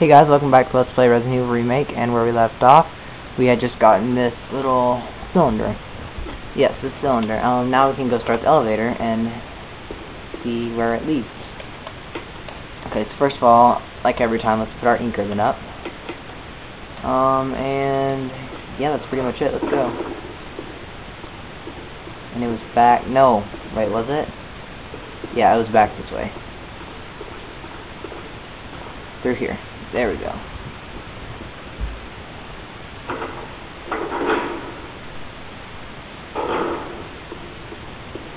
Hey guys, welcome back to Let's Play Resident Evil Remake, and where we left off, we had just gotten this little cylinder. Yes, this cylinder. Um, now we can go start the elevator and see where it leads. Okay, so first of all, like every time, let's put our ink ribbon up. Um, and yeah, that's pretty much it. Let's go. And it was back. No, wait, was it? Yeah, it was back this way. Through here. There we go.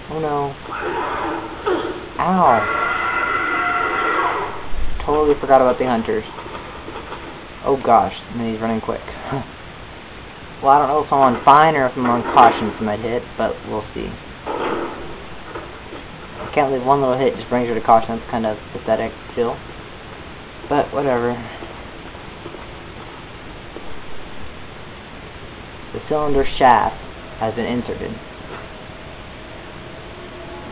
Oh no. Ow. Totally forgot about the hunters. Oh gosh, and he's running quick. well, I don't know if I'm on fine or if I'm on caution for my hit, but we'll see. I can't leave one little hit just brings her to caution. That's kind of pathetic still. But, whatever. The cylinder shaft has been inserted.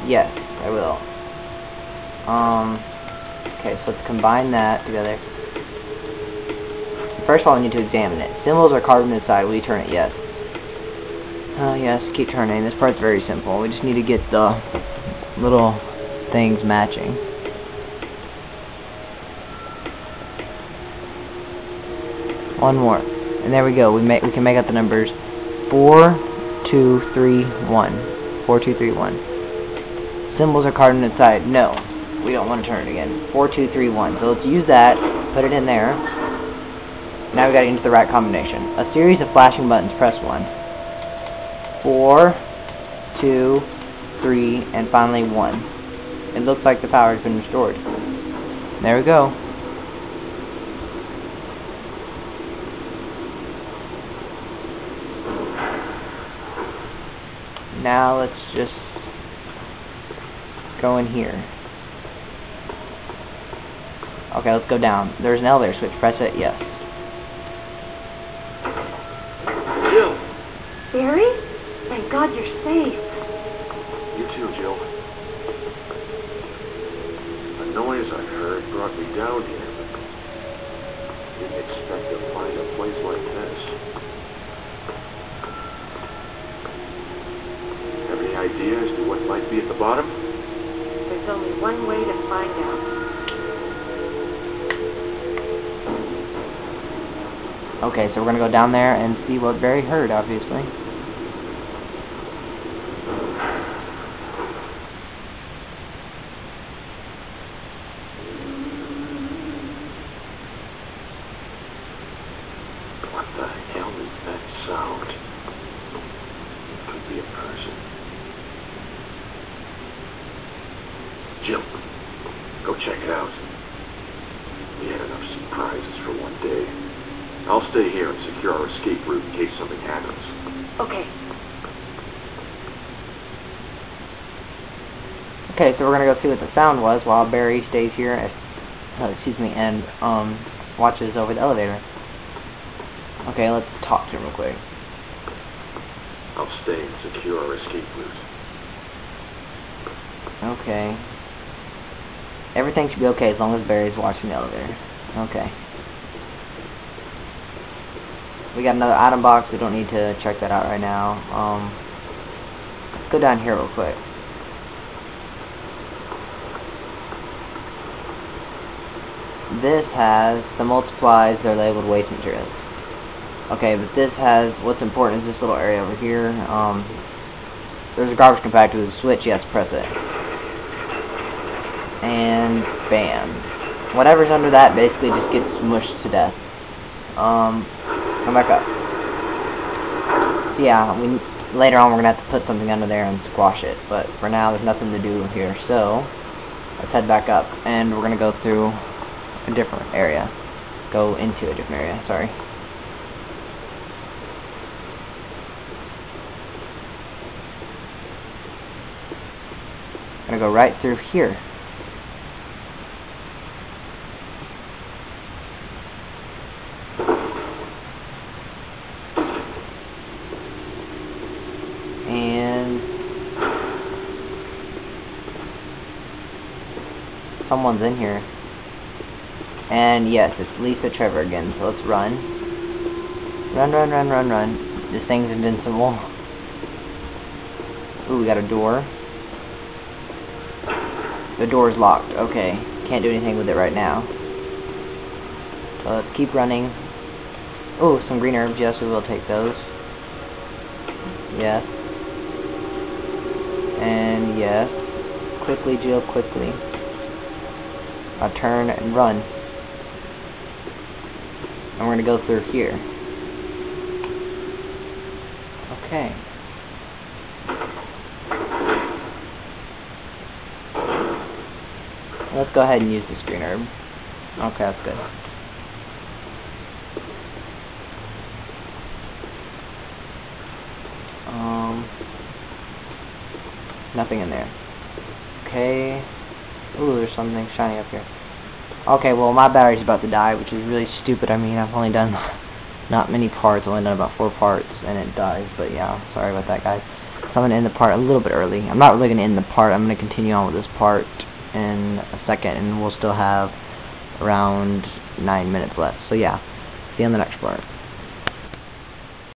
Yes, I will. Um, okay, so let's combine that together. First of all, we need to examine it. Symbols are carved inside. Will you turn it? Yes. Oh, yes, keep turning. This part's very simple. We just need to get the little things matching. One more. And there we go. We make we can make out the numbers four, two, three, one. Four, two, three, one. Symbols are carded inside. No. We don't want to turn it again. Four, two, three, one. So let's use that, put it in there. Now we gotta get into the right combination. A series of flashing buttons, press one. Four, two, three, and finally one. It looks like the power has been restored. There we go. Now let's just go in here. Okay, let's go down. There's an elevator switch. Press it. Yes. Jill! Barry? Thank God you're safe. You too, Jill. The noise I heard brought me down here, didn't expect to find a place like this. Have any idea as to what might be at the bottom? There's only one way to find out. Okay, so we're gonna go down there and see what Barry heard, obviously. What the hell is that sound? It could be a person. Jill, go check it out. We had enough surprises for one day. I'll stay here and secure our escape route in case something happens. Okay. Okay, so we're gonna go see what the sound was while Barry stays here. At, uh, excuse me, and um watches over the elevator. Okay, let's talk to him real quick. I'll stay and secure our escape route. Okay. Everything should be okay as long as Barry's watching the elevator. Okay. We got another item box. We don't need to check that out right now. Um, let's go down here real quick. This has the multiplies. They're labeled waste materials. Okay, but this has what's important is this little area over here. Um, there's a garbage compactor with a switch. Yes, press it. And bam. Whatever's under that basically just gets smushed to death. Um, come back up. Yeah, we later on we're gonna have to put something under there and squash it. But for now, there's nothing to do here. So let's head back up, and we're gonna go through a different area. Go into a different area. Sorry. Gonna go right through here. And someone's in here. And yes, it's Lisa Trevor again, so let's run. Run, run, run, run, run. This thing's invincible. Ooh, we got a door. The door's locked. Okay. Can't do anything with it right now. So let's keep running. Oh, some green herbs. Yes, we will take those. Yes. And yes. Quickly, Jill, quickly. I turn and run. And we're going to go through here. Okay. Let's go ahead and use the green herb. Okay, that's good. Um, nothing in there. Okay. Ooh, there's something shiny up here. Okay, well, my battery's about to die, which is really stupid. I mean, I've only done not many parts. I've only done about four parts, and it dies. But yeah, sorry about that, guys. So I'm going to end the part a little bit early. I'm not really going to end the part. I'm going to continue on with this part in a second, and we'll still have around nine minutes left. So yeah, see you on the next part.